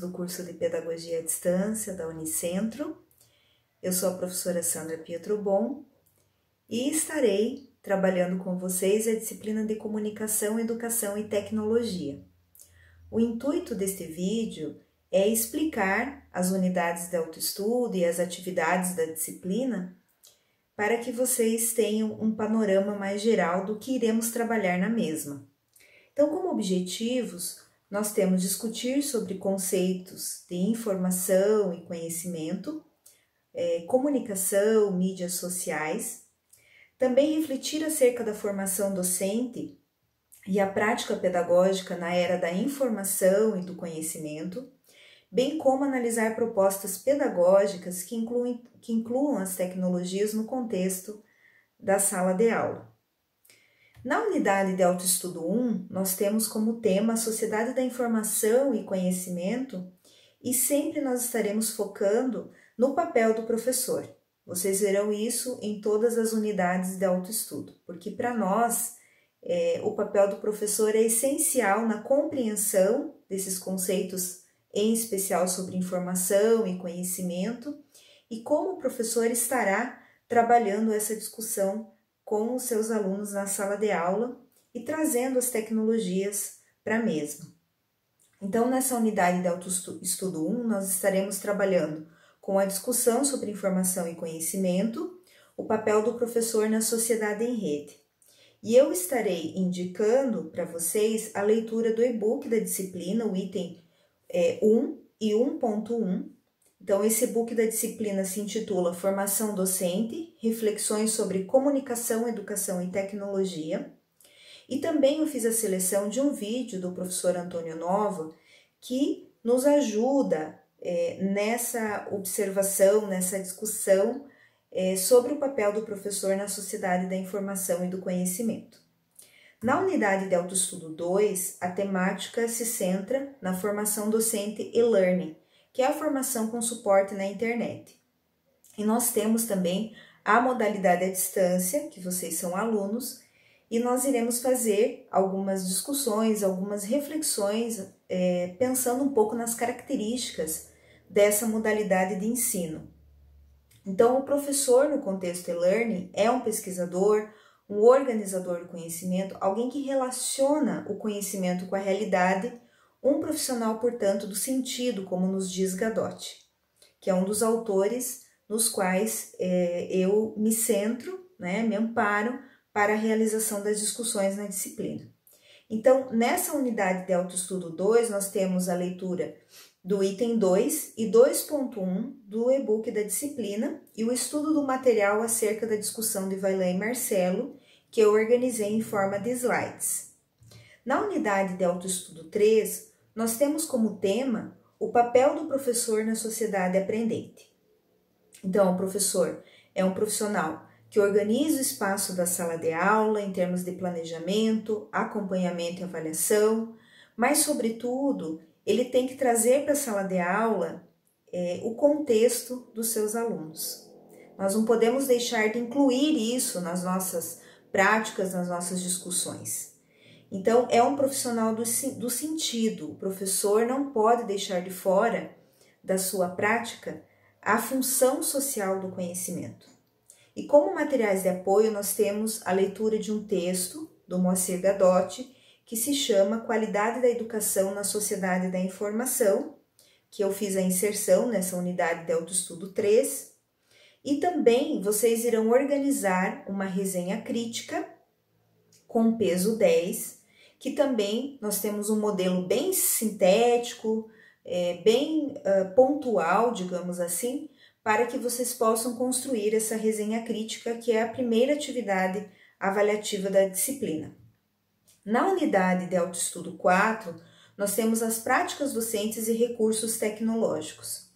do curso de Pedagogia à Distância da Unicentro. Eu sou a professora Sandra Pietro Bom e estarei trabalhando com vocês a disciplina de Comunicação, Educação e Tecnologia. O intuito deste vídeo é explicar as unidades de autoestudo e as atividades da disciplina para que vocês tenham um panorama mais geral do que iremos trabalhar na mesma. Então, como objetivos, nós temos discutir sobre conceitos de informação e conhecimento, é, comunicação, mídias sociais, também refletir acerca da formação docente e a prática pedagógica na era da informação e do conhecimento, bem como analisar propostas pedagógicas que, incluem, que incluam as tecnologias no contexto da sala de aula. Na unidade de autoestudo 1, nós temos como tema a sociedade da informação e conhecimento e sempre nós estaremos focando no papel do professor. Vocês verão isso em todas as unidades de autoestudo, porque para nós é, o papel do professor é essencial na compreensão desses conceitos, em especial sobre informação e conhecimento, e como o professor estará trabalhando essa discussão com os seus alunos na sala de aula e trazendo as tecnologias para a mesma. Então, nessa unidade de autoestudo 1, nós estaremos trabalhando com a discussão sobre informação e conhecimento, o papel do professor na sociedade em rede. E eu estarei indicando para vocês a leitura do e-book da disciplina, o item é, 1 e 1.1, então, esse book da disciplina se intitula Formação Docente, Reflexões sobre Comunicação, Educação e Tecnologia. E também eu fiz a seleção de um vídeo do professor Antônio Nova que nos ajuda é, nessa observação, nessa discussão é, sobre o papel do professor na sociedade da informação e do conhecimento. Na unidade de autoestudo 2, a temática se centra na formação docente e learning, que é a formação com suporte na internet. E nós temos também a modalidade à distância, que vocês são alunos, e nós iremos fazer algumas discussões, algumas reflexões, é, pensando um pouco nas características dessa modalidade de ensino. Então, o professor no contexto e-learning é um pesquisador, um organizador do conhecimento, alguém que relaciona o conhecimento com a realidade um profissional, portanto, do sentido, como nos diz Gadotti, que é um dos autores nos quais é, eu me centro, né, me amparo para a realização das discussões na disciplina. Então, nessa unidade de autoestudo 2, nós temos a leitura do item 2 e 2.1 do e-book da disciplina e o estudo do material acerca da discussão de Vailã e Marcelo, que eu organizei em forma de slides. Na unidade de autoestudo 3, nós temos como tema o papel do professor na sociedade aprendente. Então, o professor é um profissional que organiza o espaço da sala de aula em termos de planejamento, acompanhamento e avaliação, mas, sobretudo, ele tem que trazer para a sala de aula é, o contexto dos seus alunos. Nós não podemos deixar de incluir isso nas nossas práticas, nas nossas discussões. Então, é um profissional do, do sentido. O professor não pode deixar de fora da sua prática a função social do conhecimento. E como materiais de apoio, nós temos a leitura de um texto do Moacir Gadotti, que se chama Qualidade da Educação na Sociedade da Informação, que eu fiz a inserção nessa unidade de autoestudo 3. E também vocês irão organizar uma resenha crítica com peso 10, que também nós temos um modelo bem sintético, é, bem uh, pontual, digamos assim, para que vocês possam construir essa resenha crítica, que é a primeira atividade avaliativa da disciplina. Na unidade de autoestudo 4, nós temos as práticas docentes e recursos tecnológicos.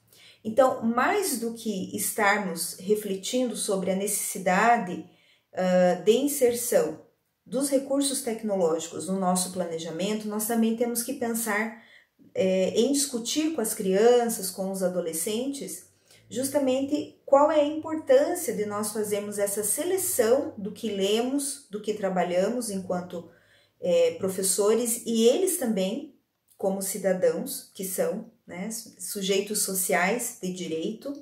Então, mais do que estarmos refletindo sobre a necessidade uh, de inserção dos recursos tecnológicos no nosso planejamento, nós também temos que pensar é, em discutir com as crianças, com os adolescentes, justamente qual é a importância de nós fazermos essa seleção do que lemos, do que trabalhamos enquanto é, professores e eles também, como cidadãos que são, né? Sujeitos sociais de direito.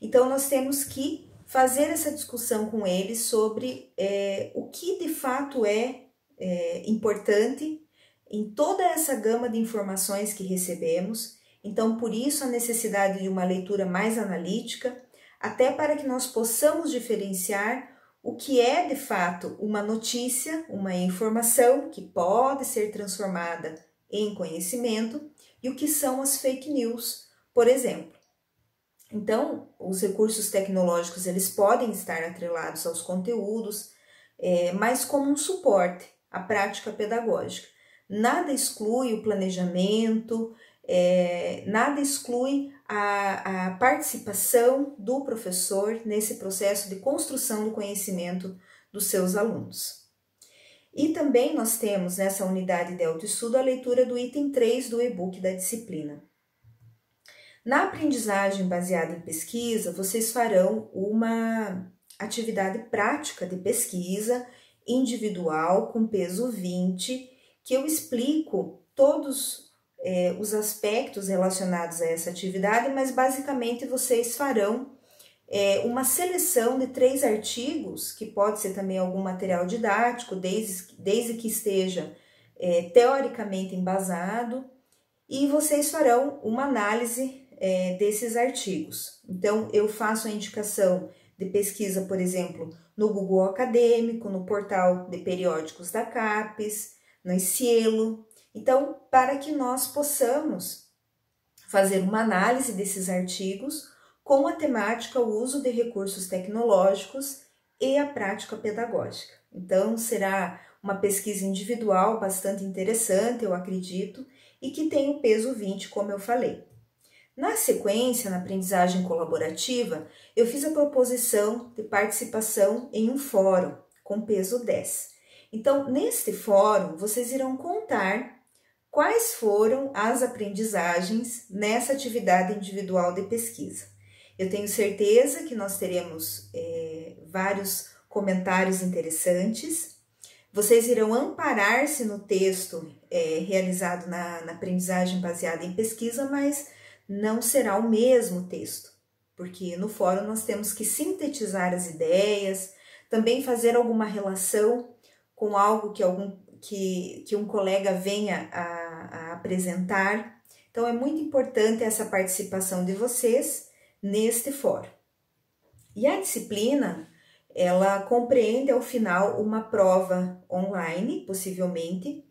Então, nós temos que fazer essa discussão com eles sobre é, o que de fato é, é importante em toda essa gama de informações que recebemos. Então, por isso, a necessidade de uma leitura mais analítica, até para que nós possamos diferenciar o que é de fato uma notícia, uma informação que pode ser transformada em conhecimento e o que são as fake news, por exemplo. Então, os recursos tecnológicos eles podem estar atrelados aos conteúdos, é, mas como um suporte à prática pedagógica. Nada exclui o planejamento, é, nada exclui a, a participação do professor nesse processo de construção do conhecimento dos seus alunos. E também nós temos nessa unidade de autoestudo a leitura do item 3 do e-book da disciplina. Na aprendizagem baseada em pesquisa, vocês farão uma atividade prática de pesquisa individual com peso 20, que eu explico todos é, os aspectos relacionados a essa atividade, mas basicamente vocês farão é, uma seleção de três artigos, que pode ser também algum material didático, desde, desde que esteja é, teoricamente embasado, e vocês farão uma análise é, desses artigos. Então, eu faço a indicação de pesquisa, por exemplo, no Google Acadêmico, no portal de periódicos da CAPES, no Cielo. Então, para que nós possamos fazer uma análise desses artigos com a temática o uso de recursos tecnológicos e a prática pedagógica. Então, será uma pesquisa individual bastante interessante, eu acredito, e que tem o peso 20, como eu falei. Na sequência, na aprendizagem colaborativa, eu fiz a proposição de participação em um fórum com peso 10. Então, neste fórum, vocês irão contar quais foram as aprendizagens nessa atividade individual de pesquisa. Eu tenho certeza que nós teremos é, vários comentários interessantes. Vocês irão amparar-se no texto é, realizado na, na aprendizagem baseada em pesquisa, mas não será o mesmo texto, porque no fórum nós temos que sintetizar as ideias, também fazer alguma relação com algo que, algum, que, que um colega venha a, a apresentar. Então é muito importante essa participação de vocês neste fórum. E a disciplina, ela compreende ao final uma prova online, possivelmente,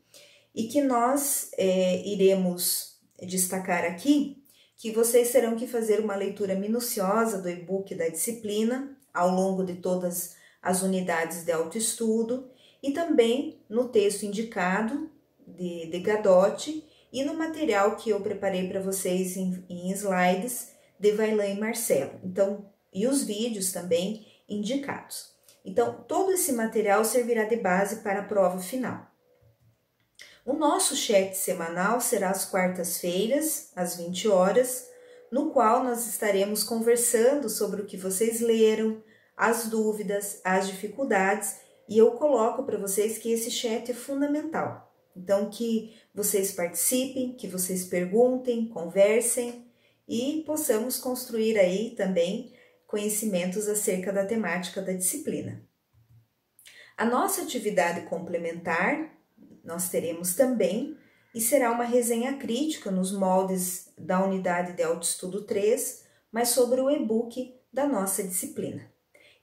e que nós é, iremos destacar aqui que vocês terão que fazer uma leitura minuciosa do e-book da disciplina ao longo de todas as unidades de autoestudo e também no texto indicado de, de Gadotti e no material que eu preparei para vocês em, em slides de Vailan e Marcelo. Então, e os vídeos também indicados. Então, todo esse material servirá de base para a prova final. O nosso chat semanal será às quartas-feiras, às 20 horas, no qual nós estaremos conversando sobre o que vocês leram, as dúvidas, as dificuldades, e eu coloco para vocês que esse chat é fundamental. Então, que vocês participem, que vocês perguntem, conversem e possamos construir aí também conhecimentos acerca da temática da disciplina. A nossa atividade complementar nós teremos também e será uma resenha crítica nos moldes da unidade de autoestudo 3, mas sobre o e-book da nossa disciplina.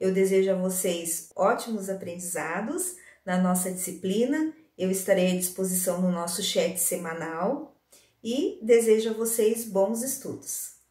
Eu desejo a vocês ótimos aprendizados na nossa disciplina. Eu estarei à disposição no nosso chat semanal e desejo a vocês bons estudos.